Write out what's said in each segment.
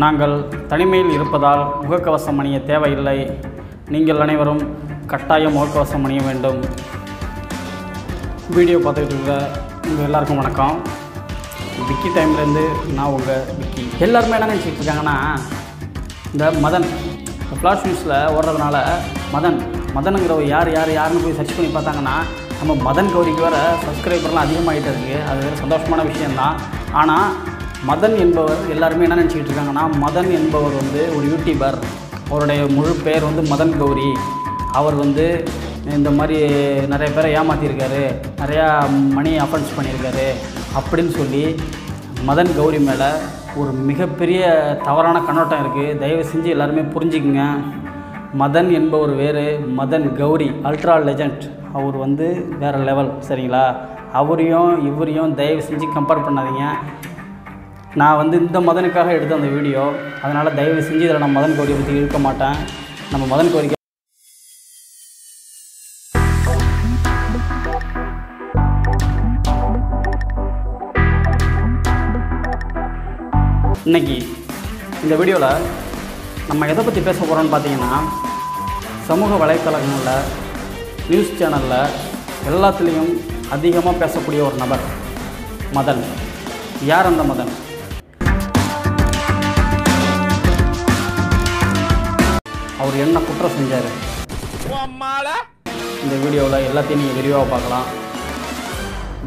நாங்கள் தனிமையில் இருப்பதால் முகக்கவசம் அணிய தேவையில்லை. நீங்கள் அனைவரும் கட்டாயம் முகக்கவசம் அணிய வேண்டும். வீடியோ பார்த்துக்கிட்டு இருக்கிற உங்கள் எல்லாருக்கும் வணக்கம். விக்கி டைம்லேருந்து நான் உங்கள் விக்கி. எல்லாருமே என்ன நினச்சிட்டு இருக்காங்கன்னா இந்த மதன் ஃப்ளாஷ் நியூஸில் ஓடுறதுனால மதன் மதனுங்கிறவ யார் யார் யாருன்னு போய் சர்ச் பண்ணி பார்த்தாங்கன்னா நம்ம மதன் கௌரிக்கு வேறு சப்ஸ்கிரைபர்லாம் அதிகமாகிட்டு இருக்குது அது வேறு சந்தோஷமான விஷயந்தான் ஆனால் மதன் என்பவர் எல்லாருமே என்ன நினச்சிக்கிட்டு இருக்காங்கன்னா மதன் என்பவர் வந்து ஒரு யூடியூபர் அவருடைய முழு பெயர் வந்து மதன் கௌரி. அவர் வந்து இந்த மாதிரி நிறைய பேரை ஏமாற்றியிருக்காரு நிறையா மணி அஃபென்ஸ் பண்ணியிருக்காரு அப்படின்னு சொல்லி மதன் கௌரி மேலே ஒரு மிகப்பெரிய தவறான கண்ணோட்டம் இருக்குது தயவு செஞ்சு எல்லாருமே புரிஞ்சுக்குங்க. மதன் என்பவர் வேறு மதன் கௌரி அல்ட்ரா லெஜண்ட் அவர் வந்து வேறு லெவல் சரிங்களா? அவரையும் இவரையும் தயவு செஞ்சு கம்பேர் பண்ணாதீங்க. நான் வந்து இந்த மதனுக்காக எடுத்த அந்த வீடியோ அதனால் தயவு செஞ்சு இதில் நான் மதன் கோரிக்கை பற்றி இருக்க மாட்டேன். நம்ம மதன் கோரிக்கை இன்னைக்கு இந்த வீடியோவில் நம்ம எதை பற்றி பேச போகிறோம்னு பார்த்தீங்கன்னா சமூக வலைத்தளங்களில் நியூஸ் சேனலில் எல்லாத்துலேயும் அதிகமாக பேசக்கூடிய ஒரு நபர் மதன். யார் அந்த மதன்? அவர் என்ன குற்றம் செஞ்சார்? இந்த வீடியோவில் எல்லாத்தையும் நீங்கள் விரிவாக பார்க்கலாம்.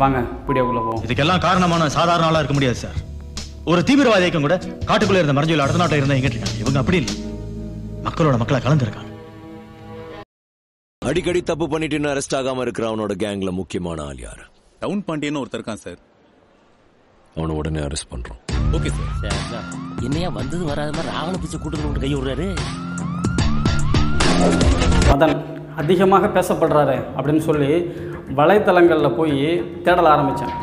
வாங்க வீடியோக்குள்ளே போவோம். இதுக்கெல்லாம் காரணமான சாதாரண ஆளா இருக்க முடியாது சார். ஒரு தீவிரவாதி இயக்கம் கூட காட்டுக்குள்ள இருந்த மறைஞ்சல் அடுத்த நாட்டில் இருந்தா எங்கிட்டு இருக்காங்க. இவங்க அப்படி இல்லை. மக்களோட மக்களா கலந்துருக்காங்க. அடிக்கடி தப்பு பண்ணிட்டு இன்னும் அரெஸ்ட் ஆகாம இருக்கிற அவனோட கேங்ல முக்கியமான ஆள் யாரு? டவுன் பாண்டியன்னு ஒருத்தர் இருக்கான் சார். அவனை உடனே அரெஸ்ட் பண்றோம். Okay sir. என்னையா வந்தது வராத மாதிரி ராவண பிச்சை கூட்டு கை விடுறாரு? மதன் அதிகமாக பேசப்படுறாரு அப்படின்னு சொல்லி வலைத்தளங்களில் போய் தேடல ஆரம்பித்தேன்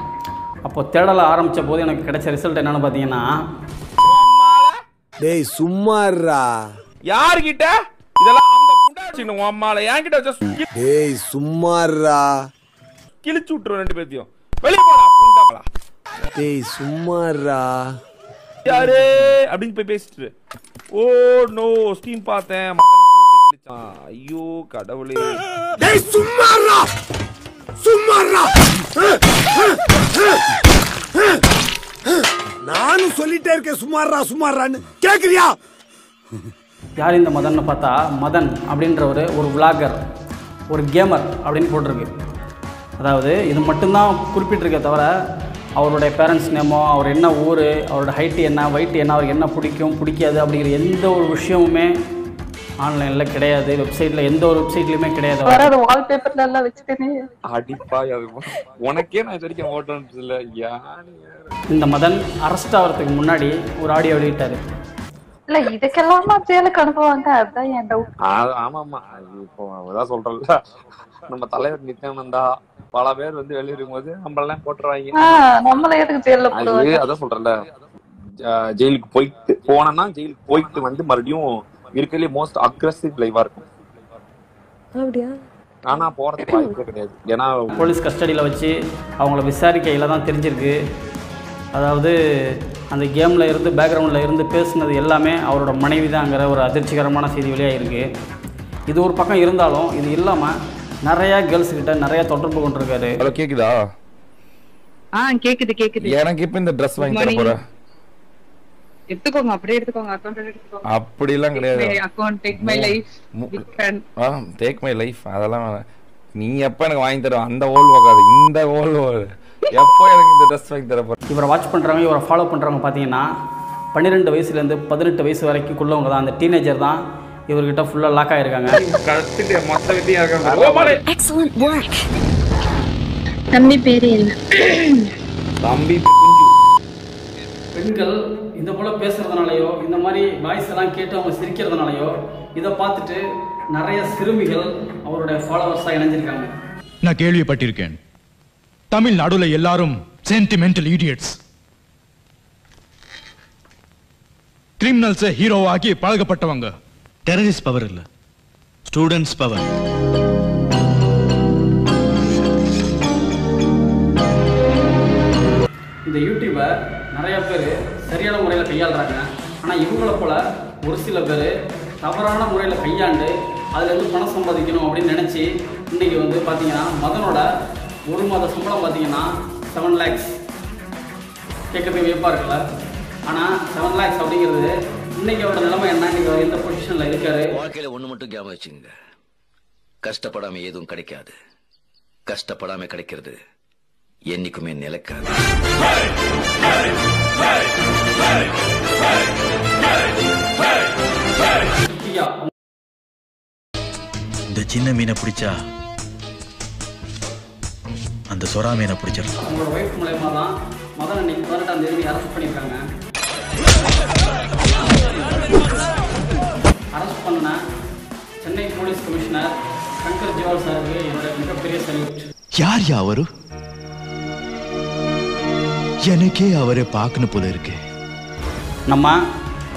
அப்போ தேடல ஆரம்பித்த போது எனக்கு கிடைச்ச ரிசல்ட் என்னென்னு பார்த்தீங்கன்னா டேய் சும்மாறா யாருகிட்ட? இதெல்லாம் அந்த புண்டாச்சி உன் அம்மால. என்கிட்ட வச்சா டேய் சும்மாறா கிழிச்சு விட்டுருவோம் ரெண்டு பேர்த்தையும். வெளியே போடா புண்டாப்பலா டேய் சும்மாறா யாரு? அப்படின்னு போய் பேசிட்டு ஓ நோ ஸ்டீம் பார்த்தேன். ஐயோ கடவுளே. டேய் சும்மாறா சும்மாறா நானும் சொல்லிட்டே இருக்கேன் சும்மாறா சும்மாறான்னு கேக்குறியா? யார் இந்த மதன்னு பார்த்தா மதன் அப்படின்றவர் ஒரு விளாகர் ஒரு கேமர் அப்படின்னு போட்டிருக்கு. அதாவது இது மட்டும்தான் குறிப்பிட்டிருக்கே தவிர அவருடைய பேரண்ட்ஸ் நேமோ அவர் என்ன ஊர் அவரோட ஹைட்டு என்ன weight என்ன அவருக்கு என்ன பிடிக்கும் பிடிக்காது அப்படிங்கிற எந்த ஒரு விஷயமுமே ஆன்லைனில் கிடையாது வெப்சைட்டில் எந்த ஒரு வெப்சைட்லையுமே கிடையாது. வராத வால்பேப்பர்ல எல்லாம் வச்சுட்டேனே. அடிப்பா அது உனக்கே நான் இது வரைக்கும் ஓட்டணும் இல்ல யாரு இந்த மதன் அரெஸ்ட் ஆகிறதுக்கு முன்னாடி ஒரு ஆடியோ வெளியிட்டார். இல்ல இதுக்கெல்லாமா ஜெயிலுக்கு அனுப்புவாங்க? அதுதான் என் டவுட் ஆ- ஆமாமா அது இப்போ அதான் சொல்றேன்ல நம்ம தலைவர் நித்யானந்தா பல பேர் வந்து வெளிய இருக்கும்போது நம்மளெல்லாம் போட்டுருவாங்க நம்மள எதுக்கு ஜெயில அதான் சொல்றேன்ல. ஜெயிலுக்கு போயிட்டு போனேன்னா ஜெயிலுக்கு போயிட்டு வந்து மறுபடியும் இருக்கிறதுலே மோஸ்ட் அக்ரஸிவ் லைவா இருக்கும். ஆனா போறதுக்கு வாய்ப்பே கிடையாது. ஏன்னா போலீஸ் கஸ்டடியில் வச்சு அவங்கள விசாரிக்கையில் தான் தெரிஞ்சிருக்கு. அதாவது அந்த கேமில் இருந்து பேக்ரவுண்டில் இருந்து பேசுனது எல்லாமே அவரோட மனைவி தாங்கிற ஒரு அதிர்ச்சிகரமான செய்தி வெளியாக இருக்குது இது ஒரு பக்கம் இருந்தாலும் இது இல்லாமல் நிறையா கேர்ள்ஸ் கிட்ட நிறைய தொடர்பு கொண்டிருக்காரு. ஹலோ கேக்குதா? ஆ கேக்குது கேக்குது. எனக்கு இப்ப இந்த Dress வாங்கி தர Morning. எடுத்துக்கோங்க அப்படியே எடுத்துக்கோங்க அக்கௌண்ட் எடுத்துக்கோங்க. அப்படிலாம் கிடையாது. அக்கௌண்ட் டேக் மை லைஃப் ஆ டேக் மை லைஃப் அதெல்லாம். நீ எப்ப எனக்கு வாங்கி தருவ? அந்த ஓல் போகாது இந்த ஓல் எப்போ எனக்கு இந்த Dress வாங்கி தர இவரை வாட்ச் பண்ணுறவங்க இவரை ஃபாலோ பண்ணுறவங்க பார்த்தீங்கன்னா பன்னிரெண்டு வயசுலேருந்து பதினெட்டு வயசு வரைக்கும் உள்ளவங்க தான். அந்த டீனேஜர் தான் இவர்கிட்ட ஃபுல்லாக லாக் ஆகிருக்காங்க கத்துட்டு மொத்த இருக்காங்க. தம்பி பேரு என்ன? தம்பி பெண்கள் இந்த போல் பேசுகிறதுனாலையோ இந்த மாதிரி வாய்ஸ் எல்லாம் கேட்டு அவங்க சிரிக்கிறதுனாலையோ இதை பார்த்துட்டு நிறைய சிறுமிகள் அவருடைய ஃபாலோவர்ஸாக இணைஞ்சிருக்காங்க. நான் கேள்விப்பட்டிருக்கேன். தமிழ்நாடுல எல்லாரும் சென்டிமெண்டல் idiots. கிரிமினல்ஸை ஹீரோவாக்கி பழகப்பட்டவங்க. டெரரிஸ்ட் பவர் இல்ல. ஸ்டூடெண்ட்ஸ் பவர் இந்த யூடியூப்பை நிறைய பேர் சரியான முறையில் கையாளுறாங்க. ஆனால் இவங்கள போல் ஒரு சில பேர் தவறான முறையில் கையாண்டு அதுலேருந்து பணம் சம்பாதிக்கணும் அப்படின்னு நினச்சி இன்றைக்கி வந்து பார்த்தீங்கன்னா மதனோட ஒரு மாத சம்பளம் பார்த்தீங்கன்னா செவன் லேக்ஸ் கேட்கறதுக்கு வியப்பாக இருக்குல்ல? ஆனால் செவன் லேக்ஸ் அப்படிங்கிறது இன்னைக்கு அவரோட நிலைமை என்ன? இன்னைக்கு எந்த பொசிஷனில் இருக்காரு? வாழ்க்கையில் ஒன்று மட்டும் ஞாபகம் வச்சுங்க கஷ்டப்படாமல் எதுவும் கிடைக்காது. கஷ்டப்படாமல் கிடைக்கிறது என்னைக்குமே நிலைக்காது இந்த சின்ன மீனை பிடிச்சா அந்த சொரா மீனை பிடிச்சிடலாம். அவங்களோட ஒய்ஃப் மூலயமா தான் மதன் அன்னைக்கு பதினெட்டாம் தேதி அரெஸ்ட் பண்ணியிருக்காங்க. அரெஸ்ட் பண்ண சென்னை போலீஸ் கமிஷனர் சங்கர் ஜிவால் சாருக்கு என்னோட மிகப்பெரிய சல்யூட் யார் யா அவரு? எனக்கே அவரை பார்க்கணும் போல இருக்கு. நம்ம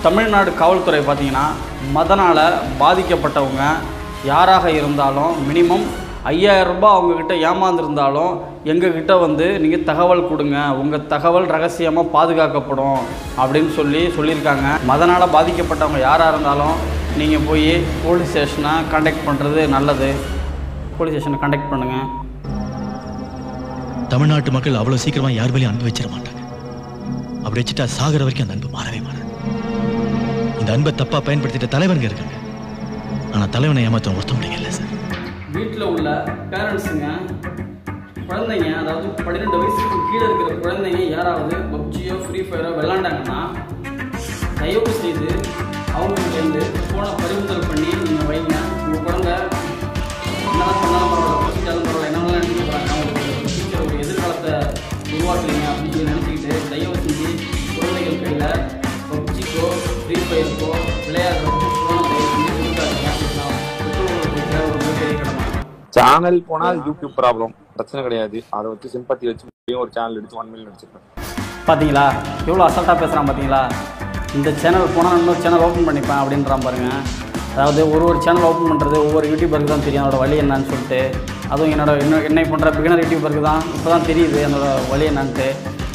தமிழ்நாடு காவல்துறை பார்த்தீங்கன்னா மதனால் பாதிக்கப்பட்டவங்க யாராக இருந்தாலும் மினிமம் ஐயாயிரம் ரூபாய் அவங்கக்கிட்ட ஏமாந்துருந்தாலும் எங்ககிட்ட வந்து நீங்கள் தகவல் கொடுங்க உங்கள் தகவல் ரகசியமாக பாதுகாக்கப்படும் அப்படின்னு சொல்லி சொல்லியிருக்காங்க. மதனால் பாதிக்கப்பட்டவங்க யாராக இருந்தாலும் நீங்கள் போய் போலீஸ் ஸ்டேஷனை காண்டாக்ட் பண்ணுறது நல்லது. போலீஸ் ஸ்டேஷனை காண்டாக்ட் பண்ணுங்கள் தமிழ்நாட்டு மக்கள் அவ்வளவு சீக்கிரமா யார் மேலேயும் அன்பு வச்சிட மாட்டாங்க. அப்படி வச்சுட்டா சாகிற வரைக்கும் அந்த அன்பு மாறவே மாறாது. இந்த அன்பை தப்பா பயன்படுத்திட்ட தலைவனுங்க இருக்காங்க. ஆனா தலைவனை ஏமாத்த ஒருத்தவங்க இல்லை சார். வீட்டில் உள்ள பேரண்ட்ஸுங்க குழந்தைங்க அதாவது பன்னிரெண்டு வயசுக்கு கீழே இருக்கிற குழந்தைங்க யாராவது பப்ஜியோ ஃப்ரீ ஃபயரோ விளாண்டாங்கன்னா தயவு செய்து அவங்ககிட்டேருந்து ஃபோனை பறிமுதல் பண்ணி சேனல் போனால் யூடியூப் ப்ராப்ளம் பிரச்சனை கிடையாது. அதை வச்சு சிம்பத்தி வச்சு ஒரு சேனல் எடுத்து ஒன் மில்லியன் வச்சிருக்கேன் பார்த்தீங்களா எவ்வளோ அசால்ட்டாக பேசுகிறான் பார்த்தீங்களா இந்த சேனல் போனால் இன்னொரு சேனல் ஓப்பன் பண்ணிப்பேன் அப்படின்றான் பாருங்க. அதாவது ஒரு ஒரு சேனல் ஓப்பன் பண்ணுறது ஒவ்வொரு யூடியூபருக்கு தான் தெரியும். அதோட வழி என்னன்னு சொல்லிட்டு. அதுவும் என்னோட இன்னும் என்னை போன்ற பிகினர் யூடியூபருக்கு தான் இப்போ தான் தெரியுது அதோட வழி என்னன்ட்டு.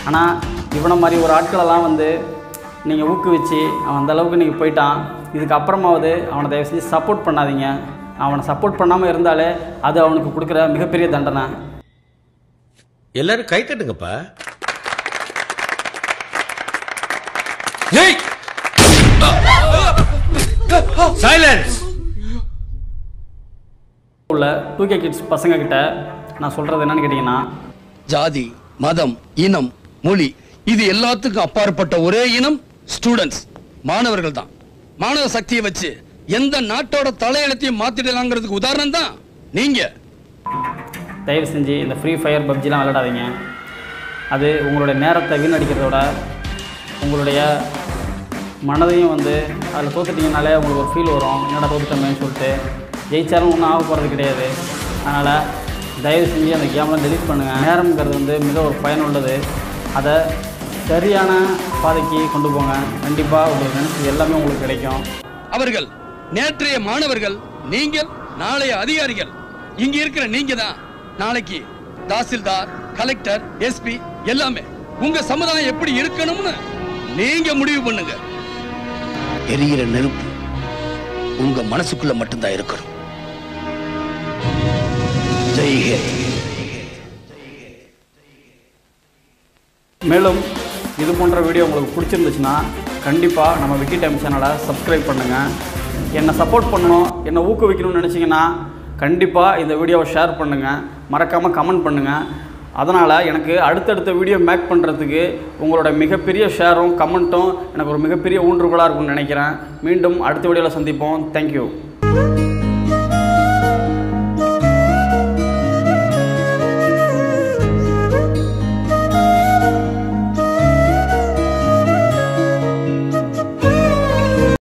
ஆனால் இவனை மாதிரி ஒரு ஆட்களெல்லாம் வந்து நீங்கள் ஊக்குவிச்சு அவன் அந்த அளவுக்கு நீங்கள் போயிட்டான். இதுக்கு அப்புறமாவது அவனை தயவு செஞ்சு சப்போர்ட் பண்ணாதீங்க. அவனை சப்போர்ட் பண்ணாமல் இருந்தாலே அது அவனுக்கு கொடுக்குற மிகப்பெரிய தண்டனை. எல்லாரும் கை தட்டுங்கப்பா. சைலன்ஸ் உள்ள டூ கே கிட்ஸ் பசங்க கிட்ட நான் சொல்கிறது என்னன்னு கேட்டிங்கன்னா ஜாதி மதம் இனம் மொழி இது எல்லாத்துக்கும் அப்பாற்பட்ட ஒரே இனம் ஸ்டூடெண்ட்ஸ் மாணவர்கள் தான் மாணவ சக்தியை வச்சு எந்த நாட்டோட தலையெழுத்தையும் மாத்திடலாங்கிறதுக்கு உதாரணம் தான் நீங்க. தயவு செஞ்சு இந்த ஃப்ரீ ஃபயர் பப்ஜிலாம் விளையாடாதீங்க. அது உங்களுடைய நேரத்தை வீணடிக்கிறதோட உங்களுடைய மனதையும் வந்து அதில் தோத்துட்டிங்கனாலே உங்களுக்கு ஒரு ஃபீல் வரும். என்னடா தோத்துட்டோமேன்னு சொல்லிட்டு ஜெயிச்சாலும் ஒன்றும் ஆக போகிறது கிடையாது. அதனால் தயவு செஞ்சு அந்த கேம்லாம் டெலீட் பண்ணுங்கள் நேரம்ங்கிறது வந்து மிக ஒரு பயனுள்ளது. அதை சரியான பாதைக்கு கொண்டு போங்க. கண்டிப்பாக உங்களுக்கு நினச்சது எல்லாமே உங்களுக்கு கிடைக்கும். அவர்கள் நேற்றைய மாணவர்கள் நீங்கள் நாளைய அதிகாரிகள். இங்க இருக்கிற நீங்க தான் நாளைக்கு தாசில்தார் கலெக்டர் எஸ்பி எல்லாமே. உங்க சமுதாயம் எப்படி இருக்கணும்னு நீங்க முடிவு பண்ணுங்க. எரியிற நெருப்பு உங்க மனசுக்குள்ள மட்டும்தான் இருக்கணும். ஜெய்ஹிந்த் மேலும் இது போன்ற வீடியோ உங்களுக்கு பிடிச்சிருந்துச்சுன்னா கண்டிப்பாக நம்ம விக்கி டைம் சேனலை சப்ஸ்கிரைப் பண்ணுங்கள் என்னை சப்போர்ட் பண்ணணும் என்னை ஊக்குவிக்கணும்னு நினச்சிங்கன்னா கண்டிப்பாக இந்த வீடியோவை ஷேர் பண்ணுங்கள் மறக்காமல் கமெண்ட் பண்ணுங்கள் அதனால் எனக்கு அடுத்தடுத்த வீடியோ மேக் பண்ணுறதுக்கு உங்களோட மிகப்பெரிய ஷேரும் கமெண்ட்டும் எனக்கு ஒரு மிகப்பெரிய ஊன்றுகோலாக இருக்கும்னு நினைக்கிறேன். மீண்டும் அடுத்த வீடியோவில் சந்திப்போம். தேங்க்யூ